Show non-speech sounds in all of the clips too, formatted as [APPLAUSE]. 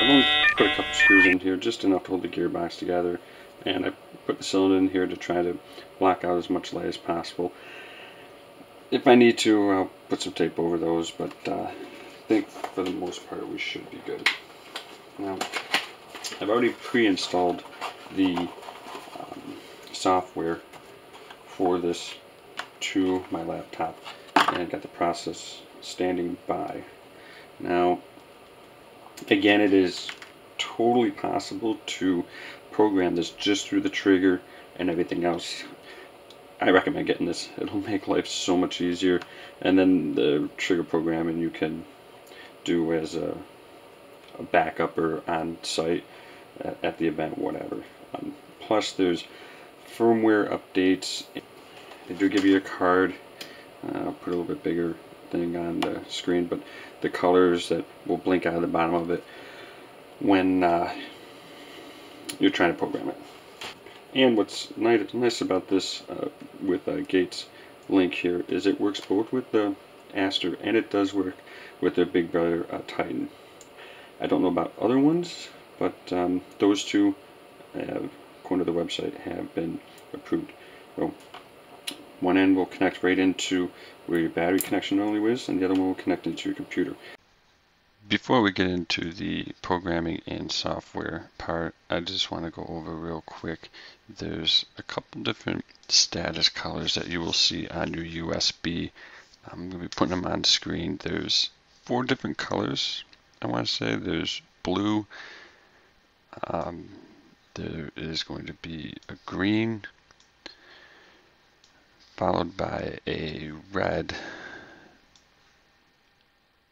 I've only put a couple screws in here, just enough to hold the gearbox together, and I put the cylinder in here to try to block out as much light as possible. If I need to, I'll put some tape over those, but uh, I think for the most part we should be good. Now, I've already pre-installed the um, software for this to my laptop and got the process standing by. Now, again, it is totally possible to program this just through the trigger and everything else. I recommend getting this. [LAUGHS] It'll make life so much easier. And then the trigger programming you can do as a, a backup or on site at, at the event, whatever. Um, plus, there's firmware updates. They do give you a card. Uh, I'll put a little bit bigger thing on the screen, but the colors that will blink out of the bottom of it when uh, you're trying to program it. And what's nice about this uh, with uh, Gates Link here is it works both with the Aster and it does work with their big brother uh, Titan. I don't know about other ones, but um, those two, according to the website, have been approved. So one end will connect right into where your battery connection normally is, and the other one will connect into your computer. Before we get into the programming and software part, I just want to go over real quick. There's a couple different status colors that you will see on your USB. I'm going to be putting them on screen. There's four different colors, I want to say. There's blue, um, there is going to be a green, followed by a red,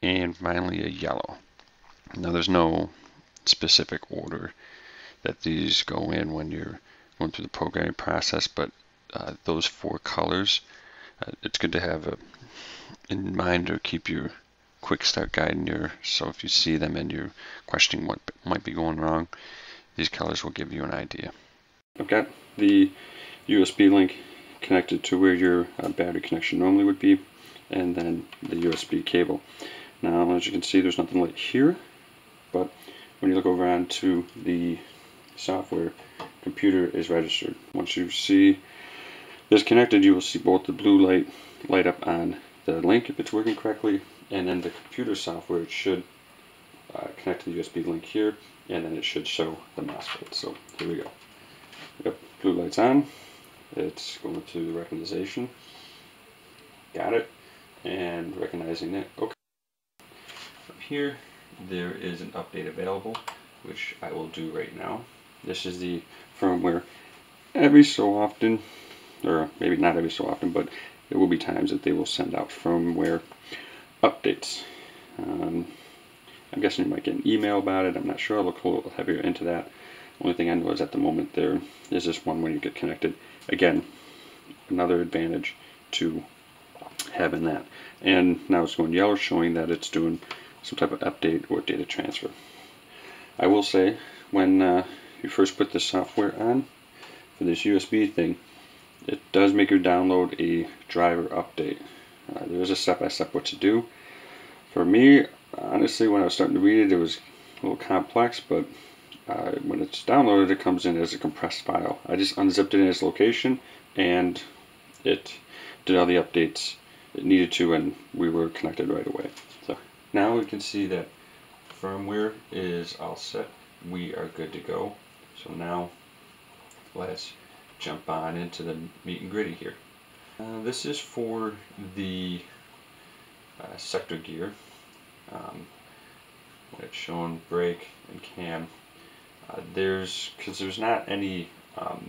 and finally a yellow. Now there's no specific order that these go in when you're going through the programming process, but uh, those four colors, uh, it's good to have a, in mind or keep your quick start guide in your, so if you see them and you're questioning what might be going wrong, these colors will give you an idea. I've got the USB link connected to where your uh, battery connection normally would be, and then the USB cable. Now, as you can see, there's nothing lit here, but when you look over onto the software, computer is registered. Once you see this connected, you will see both the blue light light up on the link if it's working correctly, and then the computer software should uh, connect to the USB link here, and then it should show the MOSFET. So here we go. Yep, blue light's on. It's going to the recognition. Got it. And recognizing it. Okay. Up here, there is an update available, which I will do right now. This is the firmware. Every so often, or maybe not every so often, but there will be times that they will send out firmware updates. Um, I'm guessing you might get an email about it. I'm not sure. I'll look a little heavier into that. Only thing I know is at the moment there is this one when you get connected. Again, another advantage to having that. And now it's going yellow showing that it's doing some type of update or data transfer. I will say when uh, you first put the software on for this USB thing, it does make you download a driver update. Uh, there is a step-by-step -step what to do. For me, honestly, when I was starting to read it, it was a little complex, but uh, when it's downloaded, it comes in as a compressed file. I just unzipped it in its location, and it did all the updates it needed to, and we were connected right away. So now we can see that firmware is all set. We are good to go. So now let's jump on into the meat and gritty here. Uh, this is for the uh, sector gear. Um, it's shown brake and cam. There's because there's not any um,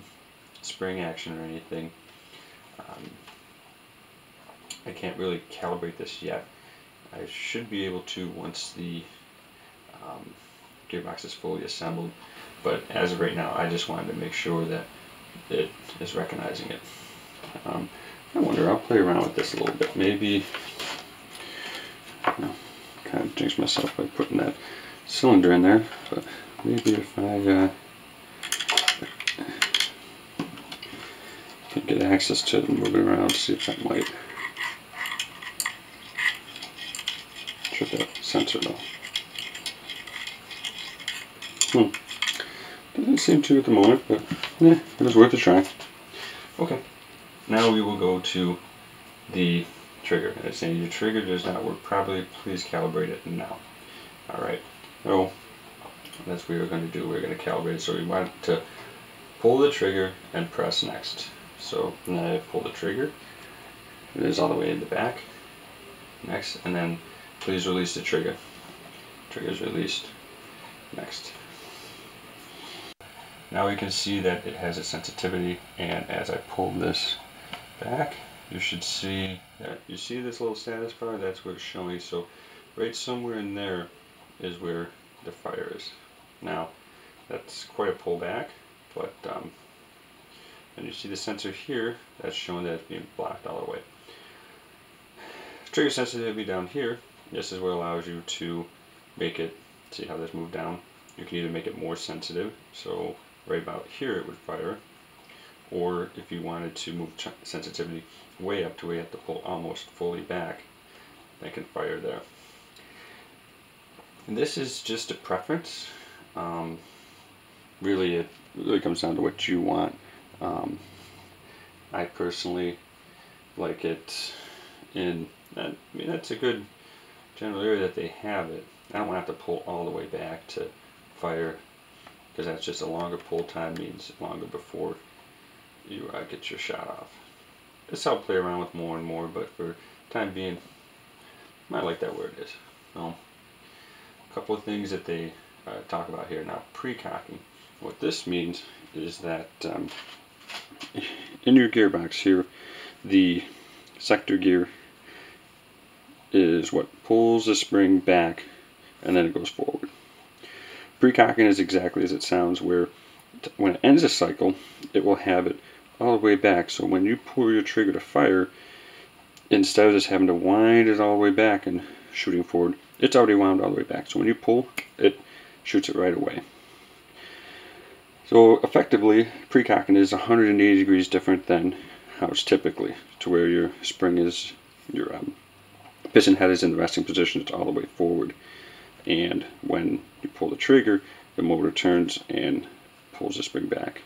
spring action or anything. Um, I can't really calibrate this yet. I should be able to once the um, gearbox is fully assembled. But as of right now, I just wanted to make sure that it is recognizing it. Um, I wonder, I'll play around with this a little bit. Maybe, you know, kind of jinx myself by putting that cylinder in there, but maybe if I uh, can get access to it and move it around, see if that might Shut that sensor though. Hmm. Doesn't seem to at the moment, but yeah, it was worth a try. Okay. Now we will go to the trigger. And it's saying your trigger does not work properly. Please calibrate it now. Alright. So that's what we're going to do. We're going to calibrate. So we want to pull the trigger and press next. So now I pull the trigger. It is all the way in the back. Next. And then please release the trigger. Trigger is released. Next. Now we can see that it has a sensitivity and as I pull this back you should see that you see this little status bar that's where it's showing so right somewhere in there is where the fire is now that's quite a pullback but um, and you see the sensor here that's showing that it's being blocked all the way. Trigger sensitivity down here this is what allows you to make it see how this moved down? You can either make it more sensitive so right about here it would fire or if you wanted to move sensitivity way up to where you have to pull almost fully back that can fire there. And this is just a preference um, really it really comes down to what you want um, I personally like it in I mean that's a good general area that they have it I don't want to have to pull all the way back to fire because that's just a longer pull time means longer before you uh, get your shot off. This I'll play around with more and more, but for time being, I like that where it is. a couple of things that they uh, talk about here now. Pre-cocking. What this means is that um, in your gearbox here, the sector gear is what pulls the spring back and then it goes forward. Pre-cocking is exactly as it sounds, where when it ends a cycle, it will have it all the way back. So when you pull your trigger to fire, instead of just having to wind it all the way back and shooting forward, it's already wound all the way back. So when you pull, it shoots it right away. So effectively, precocking is 180 degrees different than how it's typically, to where your spring is, your um, piston head is in the resting position, it's all the way forward and when you pull the trigger the motor turns and pulls the spring back.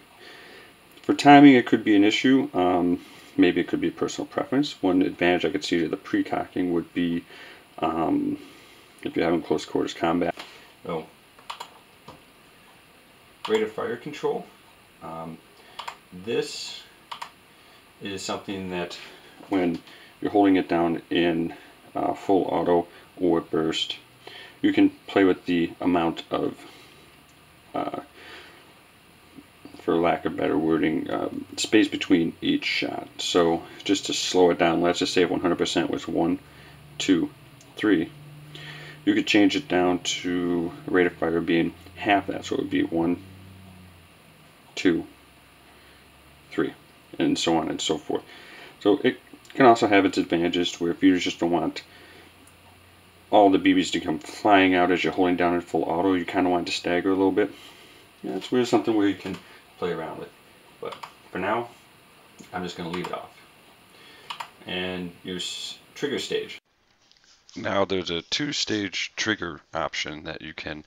For timing it could be an issue, um, maybe it could be personal preference. One advantage I could see to the pre-cocking would be um, if you're having close quarters combat. Oh, rate of fire control. Um, this is something that when you're holding it down in uh, full auto or burst you can play with the amount of, uh, for lack of better wording, um, space between each shot. So just to slow it down, let's just say 100% was 1, 2, 3. You could change it down to rate of fire being half that, so it would be 1, 2, 3, and so on and so forth. So it can also have its advantages where if you just don't want all the BBs to come flying out as you're holding down in full auto, you kind of want to stagger a little bit. Yeah, it's really something where you can play around with. But for now, I'm just going to leave it off. And use trigger stage. Now there's a two-stage trigger option that you can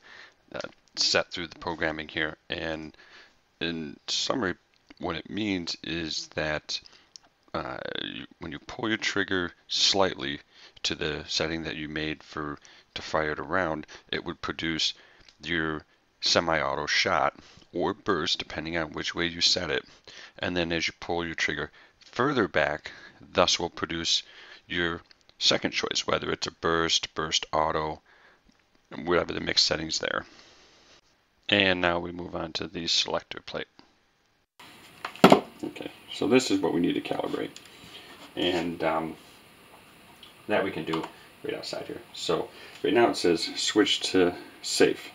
uh, set through the programming here. And in summary, what it means is that uh, when you pull your trigger slightly, to the setting that you made for to fire it around, it would produce your semi-auto shot or burst depending on which way you set it. And then as you pull your trigger further back, thus will produce your second choice, whether it's a burst, burst auto, whatever the mix settings there. And now we move on to the selector plate. Okay, so this is what we need to calibrate. And um, that we can do right outside here. So right now it says switch to safe,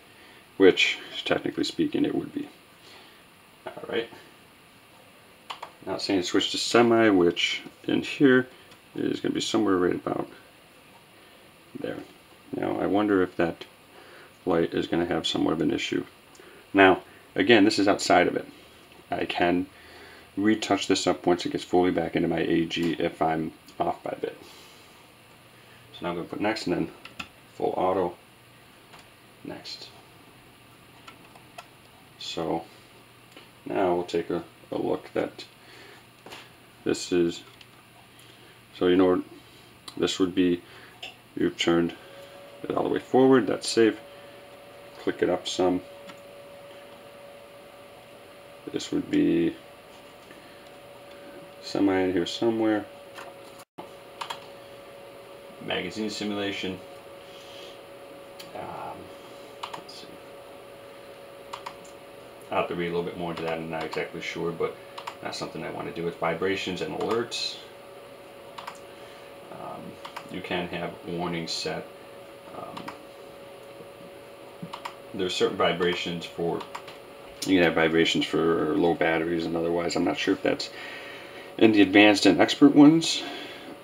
which technically speaking it would be. Alright. Now it's saying switch to semi, which in here is going to be somewhere right about there. Now I wonder if that light is going to have somewhat of an issue. Now again this is outside of it. I can retouch this up once it gets fully back into my AEG if I'm off by a bit. So now I'm going to put next and then full auto. Next. So now we'll take a, a look that this is, so you know this would be, you've turned it all the way forward, that's safe. Click it up some. This would be semi in here somewhere. Magazine simulation. Um, let's see. I'll have to read a little bit more into that. I'm not exactly sure, but that's something I want to do with vibrations and alerts. Um, you can have warnings set. Um, there's certain vibrations for you can have vibrations for low batteries and otherwise. I'm not sure if that's in the advanced and expert ones.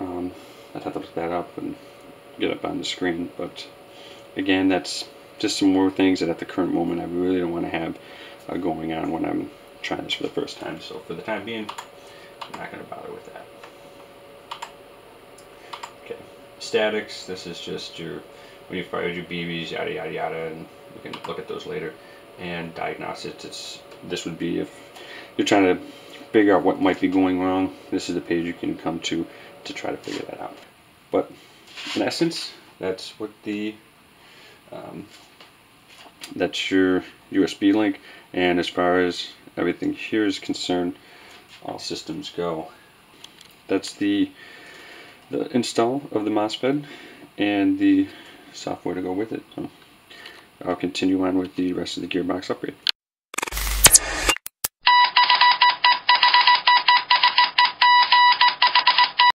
Um, I'd have to look that up and get up on the screen. But again, that's just some more things that at the current moment I really don't want to have uh, going on when I'm trying this for the first time. So for the time being, I'm not going to bother with that. Okay, statics. This is just your when you fired your BBs, yada yada yada, and we can look at those later. And diagnostics. It's this would be if you're trying to figure out what might be going wrong. This is the page you can come to to try to figure that out. But in essence, that's what the um, that's your USB link. And as far as everything here is concerned, all systems go. That's the the install of the MOSFET and the software to go with it. So I'll continue on with the rest of the gearbox upgrade.